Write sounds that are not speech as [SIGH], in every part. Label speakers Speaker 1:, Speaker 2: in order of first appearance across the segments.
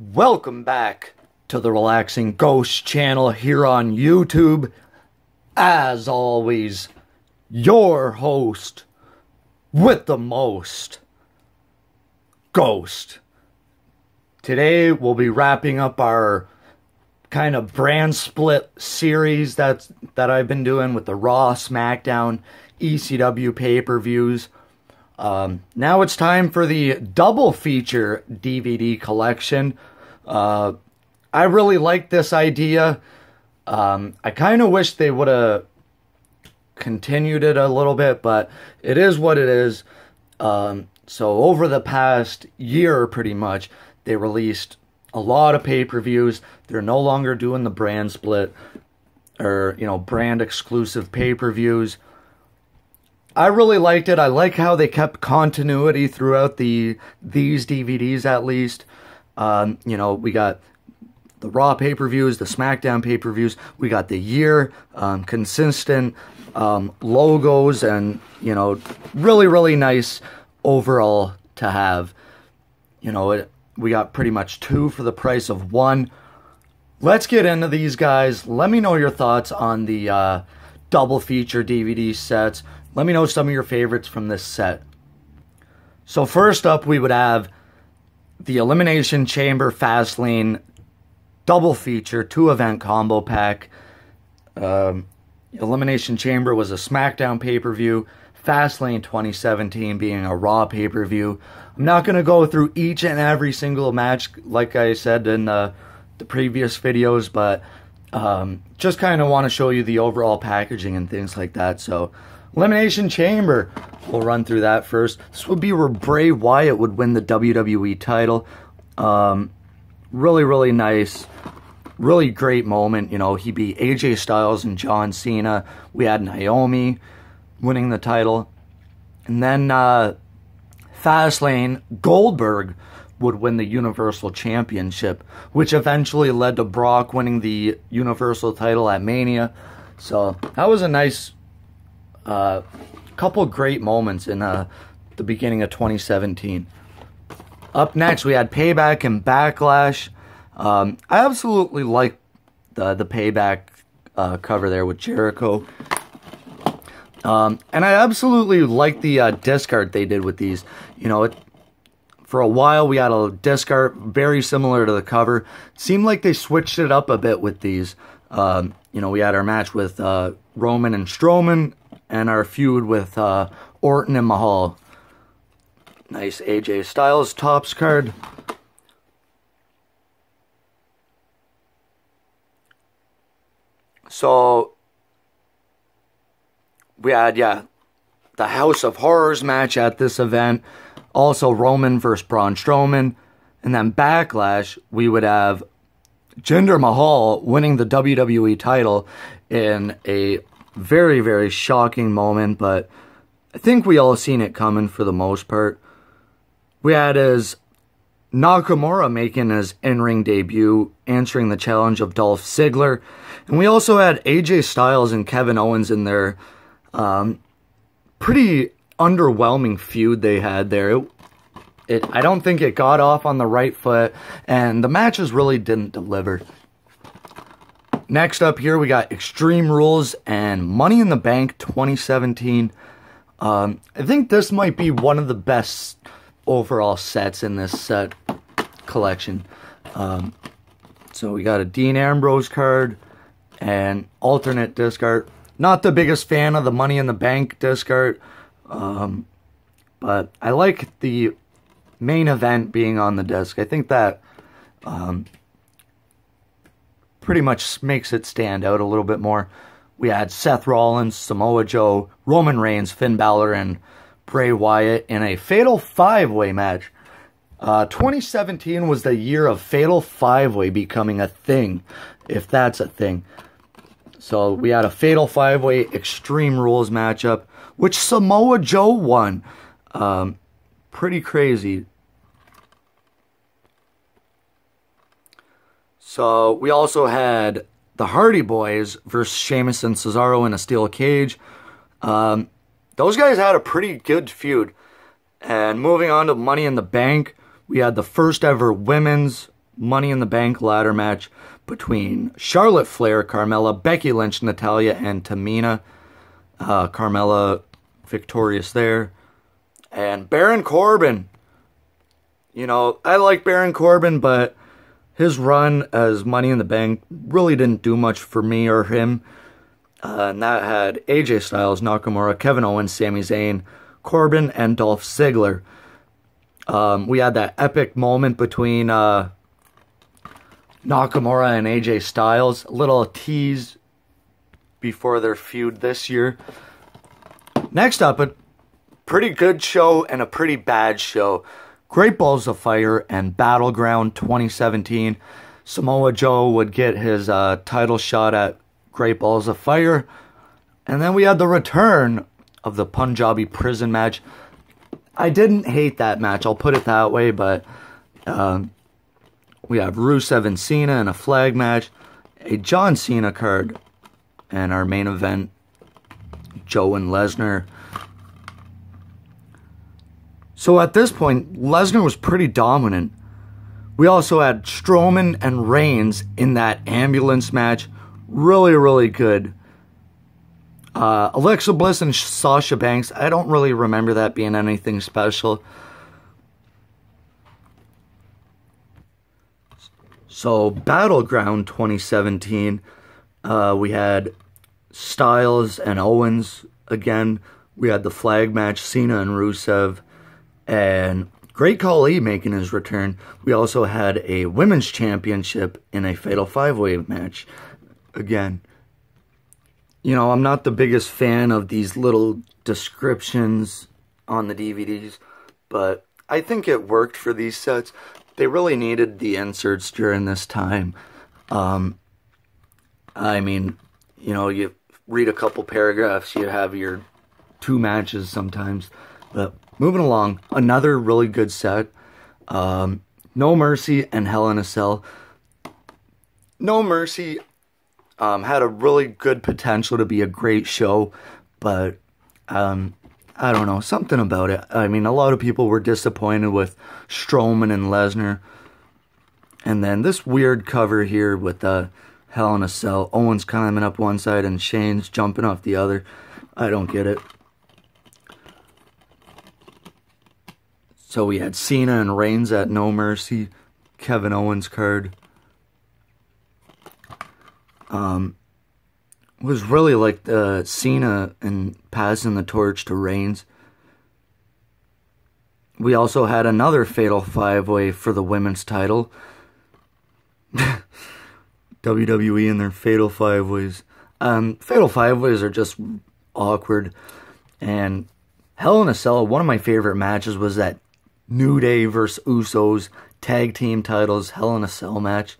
Speaker 1: Welcome back to the Relaxing Ghost channel here on YouTube. As always, your host with the most, Ghost. Today we'll be wrapping up our kind of brand split series that's that I've been doing with the Raw, SmackDown, ECW pay-per-views. Um, now it's time for the double feature DVD collection. Uh, I really like this idea. Um, I kind of wish they would have continued it a little bit, but it is what it is. Um, so over the past year, pretty much, they released a lot of pay-per-views. They're no longer doing the brand split or you know brand exclusive pay-per-views. I really liked it. I like how they kept continuity throughout the these DVDs at least. Um, you know, we got the Raw pay-per-views, the SmackDown pay-per-views. We got the year um, consistent um, logos, and you know, really really nice overall to have. You know, it, we got pretty much two for the price of one. Let's get into these guys. Let me know your thoughts on the uh, double feature DVD sets. Let me know some of your favorites from this set. So first up, we would have the Elimination Chamber Fastlane double feature, two event combo pack. Um, Elimination Chamber was a SmackDown pay per view. Fastlane 2017 being a Raw pay per view. I'm not going to go through each and every single match like I said in uh, the previous videos, but um, just kind of want to show you the overall packaging and things like that. So, Elimination Chamber, we'll run through that first. This would be where Bray Wyatt would win the WWE title. Um, really, really nice. Really great moment. You know, he beat AJ Styles and John Cena. We had Naomi winning the title. And then uh, Fastlane, Goldberg would win the Universal Championship, which eventually led to Brock winning the Universal title at Mania. So that was a nice uh, couple great moments in uh, the beginning of 2017. Up next, we had Payback and Backlash. Um, I absolutely like the the Payback uh, cover there with Jericho. Um, and I absolutely like the uh, disc art they did with these. You know, it, for a while we had a disc art very similar to the cover. seemed like they switched it up a bit with these. Um, you know, we had our match with uh, Roman and Strowman and our feud with uh, Orton and Mahal. Nice AJ Styles tops card. So we had, yeah, the House of Horrors match at this event. Also, Roman versus Braun Strowman. And then Backlash, we would have Jinder Mahal winning the WWE title in a very, very shocking moment, but I think we all seen it coming for the most part. We had his Nakamura making his in-ring debut, answering the challenge of Dolph Ziggler. And we also had AJ Styles and Kevin Owens in their um, pretty underwhelming feud they had there. It, it, I don't think it got off on the right foot, and the matches really didn't deliver. Next up here, we got Extreme Rules and Money in the Bank 2017. Um, I think this might be one of the best overall sets in this set collection. Um, so we got a Dean Ambrose card and alternate disc art. Not the biggest fan of the Money in the Bank disc art, um, but I like the main event being on the disc. I think that um, pretty much makes it stand out a little bit more. We had Seth Rollins, Samoa Joe, Roman Reigns, Finn Balor, and Bray Wyatt in a Fatal 5-Way match. Uh, 2017 was the year of Fatal 5-Way becoming a thing, if that's a thing. So we had a Fatal 5-Way Extreme Rules matchup, which Samoa Joe won. Um, pretty crazy. So we also had the Hardy Boys versus Sheamus and Cesaro in a steel cage. Um, those guys had a pretty good feud. And moving on to Money in the Bank, we had the first ever women's Money in the Bank ladder match between Charlotte Flair, Carmella, Becky Lynch, Natalya, and Tamina. Uh, Carmella victorious there. And Baron Corbin. You know, I like Baron Corbin, but his run as Money in the Bank really didn't do much for me or him. Uh, and that had AJ Styles, Nakamura, Kevin Owens, Sami Zayn, Corbin, and Dolph Ziggler. Um, we had that epic moment between uh, Nakamura and AJ Styles. A little tease before their feud this year. Next up, a pretty good show and a pretty bad show. Great Balls of Fire and Battleground 2017. Samoa Joe would get his uh, title shot at Great Balls of Fire. And then we had the return of the Punjabi prison match. I didn't hate that match, I'll put it that way, but um, we have Rusev and Cena in a flag match, a John Cena card, and our main event, Joe and Lesnar. So at this point, Lesnar was pretty dominant. We also had Strowman and Reigns in that ambulance match. Really, really good. Uh, Alexa Bliss and Sasha Banks, I don't really remember that being anything special. So, Battleground 2017, uh, we had Styles and Owens again. We had the flag match, Cena and Rusev, and Great Khali making his return. We also had a women's championship in a fatal five way match. Again, you know, I'm not the biggest fan of these little descriptions on the DVDs, but I think it worked for these sets. They really needed the inserts during this time. Um, I mean, you know, you read a couple paragraphs, you have your two matches sometimes. But moving along, another really good set. Um, no Mercy and Hell in a Cell. No Mercy um, had a really good potential to be a great show, but um, I don't know, something about it. I mean, a lot of people were disappointed with Strowman and Lesnar. And then this weird cover here with uh, Hell in a Cell. Owens climbing up one side and Shane's jumping off the other. I don't get it. So we had Cena and Reigns at No Mercy. Kevin Owens card um, was really like the Cena and passing the torch to Reigns. We also had another fatal five way for the women's title. [LAUGHS] WWE and their fatal five ways. Um, fatal five ways are just awkward. And Hell in a Cell, one of my favorite matches was that New Day versus Usos tag team titles Hell in a Cell match.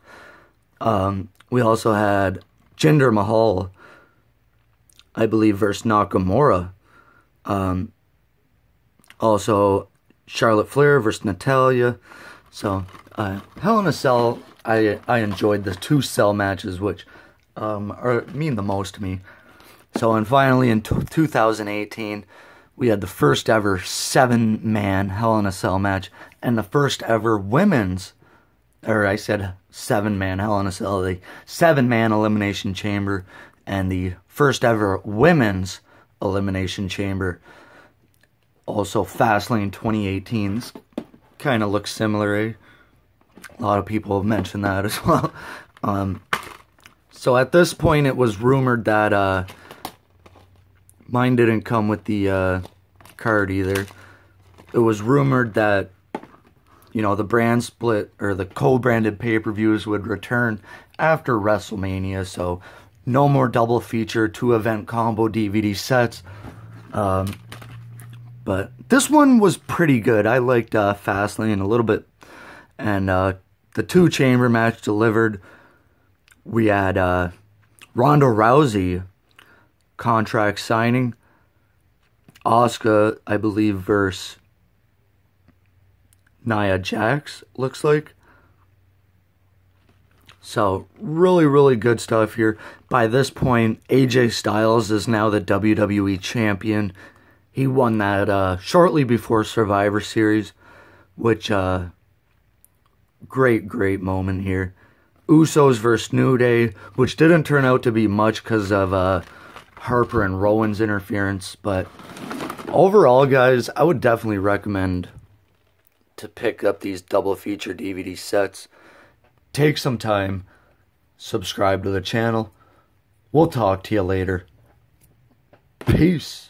Speaker 1: Um, we also had Jinder Mahal, I believe, versus Nakamura. Um, also, Charlotte Flair versus Natalya. So, uh, Hell in a Cell, I I enjoyed the two cell matches, which um, are mean the most to me. So, and finally, in t- 2018, we had the first ever seven man Hell in a Cell match and the first ever women's or I said seven man Hell in a Cell, the seven man Elimination Chamber, and the first ever women's Elimination Chamber. Also, Fastlane 2018's kind of looks similar. Eh? A lot of people have mentioned that as [LAUGHS] well. Um, so at this point, it was rumored that uh, mine didn't come with the uh, card either. It was rumored that you know, the brand split or the co-branded pay-per-views would return after WrestleMania. So no more double feature, two event combo DVD sets. Um, but this one was pretty good. I liked uh, Fastlane a little bit. And uh, the two chamber match delivered. We had uh, Ronda Rousey contract signing. Asuka, I believe, versus Nia Jax, looks like. So, really, really good stuff here. By this point, AJ Styles is now the WWE Champion. He won that uh, shortly before Survivor Series, which uh, great, great moment here. Usos versus New Day, which didn't turn out to be much because of uh, Harper and Rowan's interference, but overall, guys, I would definitely recommend to pick up these double feature DVD sets. Take some time, subscribe to the channel. We'll talk to you later. Peace.